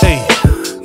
Hey.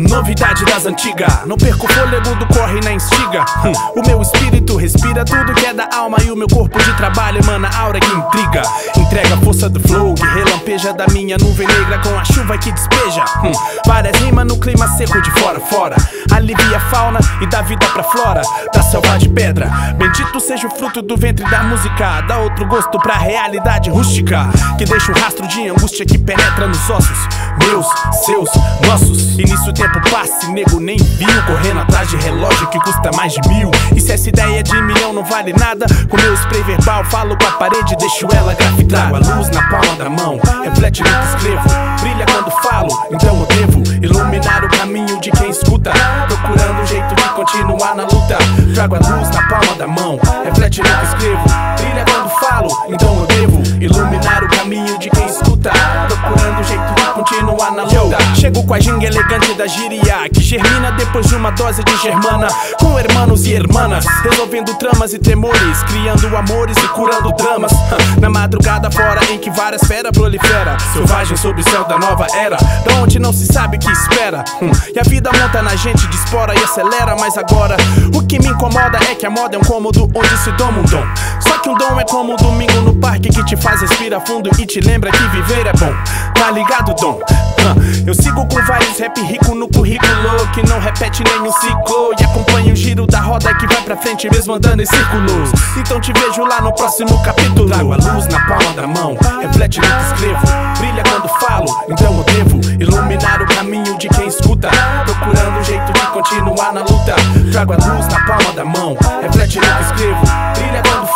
Novidade das antigas, não perco o fôlego do corre na instiga. Hum, o meu espírito respira tudo que é da alma e o meu corpo de trabalho emana aura que intriga. Entrega a força do flow que relampeja da minha nuvem negra com a chuva que despeja. Hum, várias rimas no clima seco de fora fora. Alivia a fauna e dá vida pra flora da selva de pedra. Bendito seja o fruto do ventre da música, dá outro gosto pra realidade rústica que deixa o rastro de angústia que penetra nos ossos. Meus, seus, nossos. E nisso tempo passe, nego nem viu. Correndo atrás de relógio que custa mais de mil. E se essa ideia de milhão não vale nada, com meu spray verbal falo com a parede, deixo ela grafitar. A luz na palma da mão, reflete no que escrevo. Brilha quando falo, então eu devo iluminar o caminho de quem escuta. Procurando um jeito de continuar na luta. Trago a luz na palma da mão, reflete no que escrevo. Brilha quando falo, então eu devo iluminar o caminho de quem escuta. Procurando um jeito de continuar na luta. Chego com a ginga elegante da gíria Que germina depois de uma dose de germana Com hermanos e hermanas Resolvendo tramas e temores Criando amores e curando dramas. Na madrugada fora em que várias feras prolifera Selvagem sobre o céu da nova era Da onde não se sabe que espera. Hum, E a vida monta na gente, dispora e acelera Mas agora, o que me incomoda é que a moda é um cômodo onde se doma um dom que um dom é como um domingo no parque Que te faz respirar fundo e te lembra que viver é bom. Tá ligado, dom? Eu sigo com vários rap rico no currículo Que não repete nenhum ciclo. E acompanha o giro da roda que vai pra frente mesmo andando em círculos Então te vejo lá no próximo capítulo. Trago a luz na palma da mão, reflete no que escrevo. Brilha quando falo, então eu devo Iluminar o caminho de quem escuta. Procurando um jeito de continuar na luta. Trago a luz na palma da mão, reflete no que escrevo. Brilha quando